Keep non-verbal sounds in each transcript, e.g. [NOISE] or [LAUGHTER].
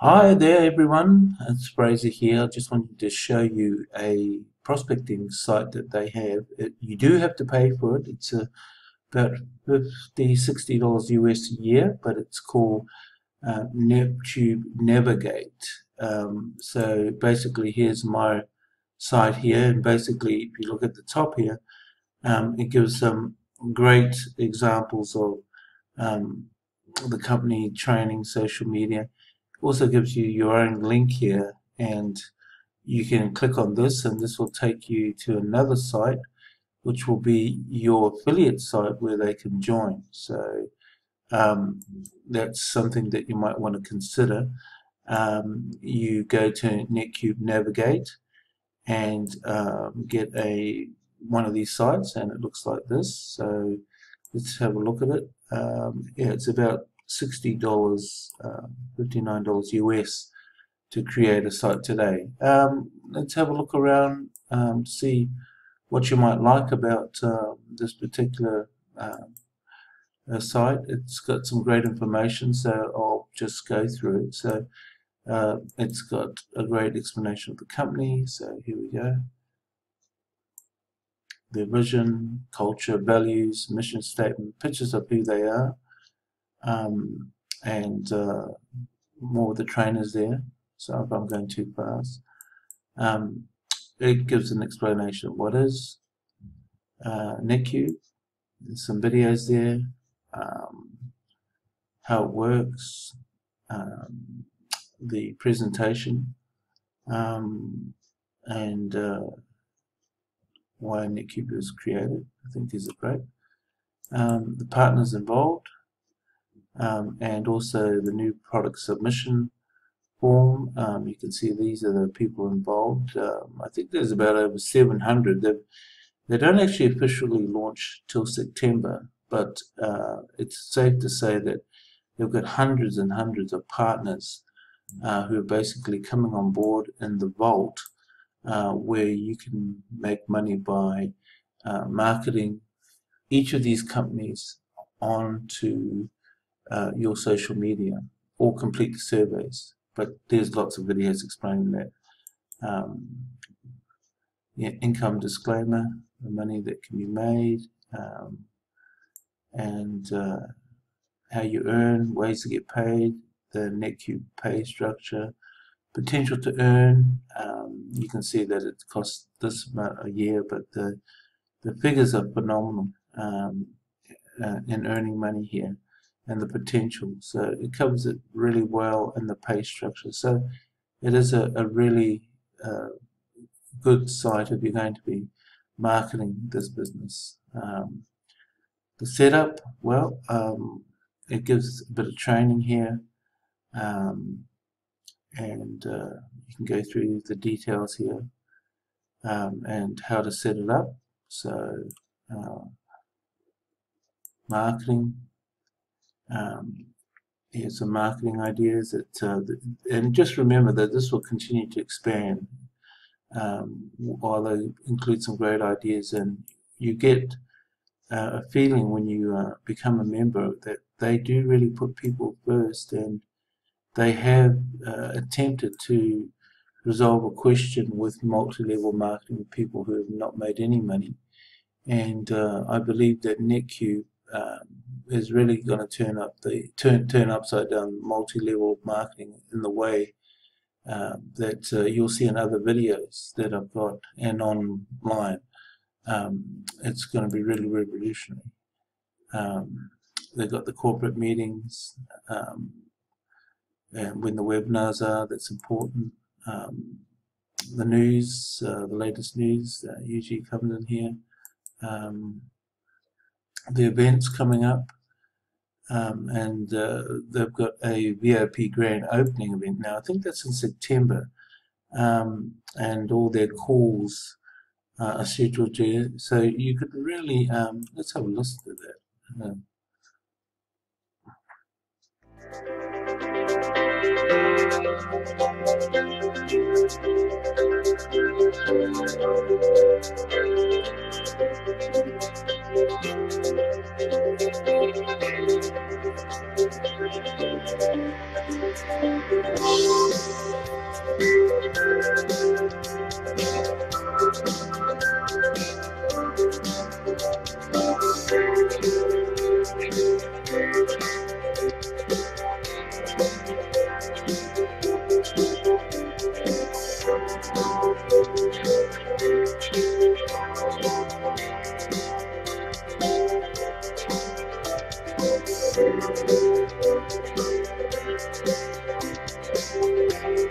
Hi there everyone, it's Frazer here. I just wanted to show you a prospecting site that they have. It, you do have to pay for it. It's a, about 50 $60 US a year, but it's called uh, Navigate. Um, so basically here's my site here and basically if you look at the top here, um, it gives some great examples of um, the company training social media also gives you your own link here and you can click on this and this will take you to another site which will be your affiliate site where they can join. So um, that's something that you might want to consider. Um, you go to NetQube Navigate and um, get a one of these sites and it looks like this. So let's have a look at it. Um, yeah it's about $60, uh, $59 US to create a site today. Um, let's have a look around, um, see what you might like about uh, this particular um, uh, site. It's got some great information, so I'll just go through it. So uh, it's got a great explanation of the company, so here we go. Their vision, culture, values, mission statement, pictures of who they are, um, and uh, more of the trainers there. So if I'm going too fast, um, it gives an explanation of what is uh, NetQube. There's some videos there, um, how it works, um, the presentation, um, and uh, why NetQube was created. I think these are great. Um, the partners involved, um, and also the new product submission form. Um, you can see these are the people involved. Um, I think there's about over 700. They've, they don't actually officially launch till September, but uh, it's safe to say that they've got hundreds and hundreds of partners uh, who are basically coming on board in the vault uh, where you can make money by uh, marketing each of these companies onto uh, your social media or complete the surveys. But there's lots of videos explaining that. Um, yeah, income disclaimer, the money that can be made, um, and uh, how you earn, ways to get paid, the NetQube pay structure, potential to earn. Um, you can see that it costs this amount a year, but the the figures are phenomenal um, uh, in earning money here and the potential. So it covers it really well in the pay structure. So it is a, a really uh, good site if you're going to be marketing this business. Um, the setup, well, um, it gives a bit of training here um, and uh, you can go through the details here um, and how to set it up. So uh, marketing, um, some marketing ideas that, uh, and just remember that this will continue to expand um, while they include some great ideas and you get uh, a feeling when you uh, become a member that they do really put people first and they have uh, attempted to resolve a question with multi-level marketing people who have not made any money. And uh, I believe that NetQube um, is really going to turn up the turn turn upside down multi-level marketing in the way uh, that uh, you'll see in other videos that I've got and online. Um, it's going to be really revolutionary. Um, they've got the corporate meetings um, and when the webinars are, that's important. Um, the news, uh, the latest news uh, usually comes in here. Um, the events coming up. Um, and uh, they've got a VIP grand opening event now. I think that's in September, um, and all their calls uh, are scheduled to. So you could really um, let's have a listen to that. Uh. Amazing.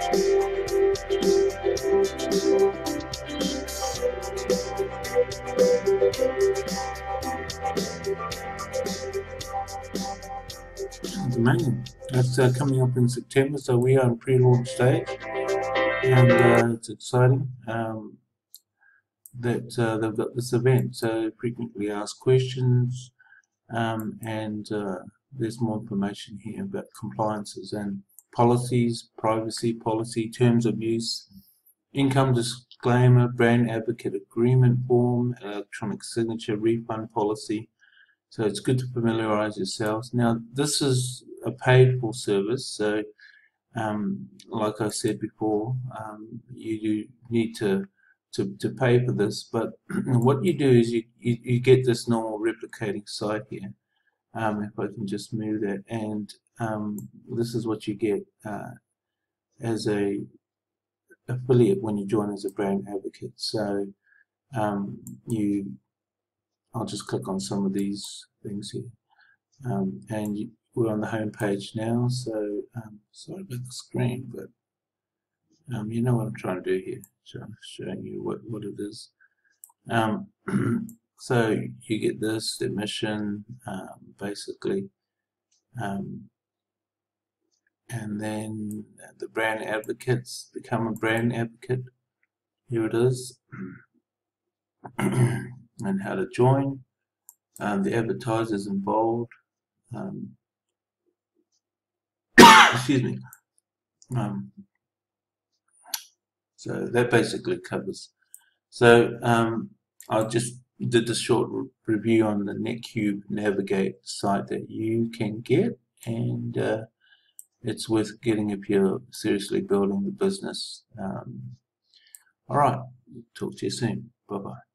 That's uh, coming up in September, so we are in pre-launch stage, and uh, it's exciting um, that uh, they've got this event. So frequently asked questions, um, and uh, there's more information here about compliances and policies, privacy policy, terms of use, income disclaimer, brand advocate agreement form, electronic signature, refund policy. So it's good to familiarize yourselves. Now, this is a paid for service, so um, like I said before, um, you, you need to, to, to pay for this, but [CLEARS THROAT] what you do is you, you, you get this normal replicating site here. Um, if I can just move that, and um, this is what you get uh, as a affiliate when you join as a brand advocate. So um, you, I'll just click on some of these things here, um, and you, we're on the home page now. So um, sorry about the screen, but um, you know what I'm trying to do here, so I'm showing you what what it is. [CLEARS THROAT] So you get this, the mission, um, basically, um, and then the brand advocates become a brand advocate. Here it is, [CLEARS THROAT] and how to join. Um, the advertisers involved. Um, [COUGHS] excuse me. Um, so that basically covers. So um, I'll just did a short review on the Netqube Navigate site that you can get and uh, it's worth getting if you're seriously building the business. Um, all right, talk to you soon. Bye-bye.